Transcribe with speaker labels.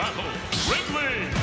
Speaker 1: battle, Ridley!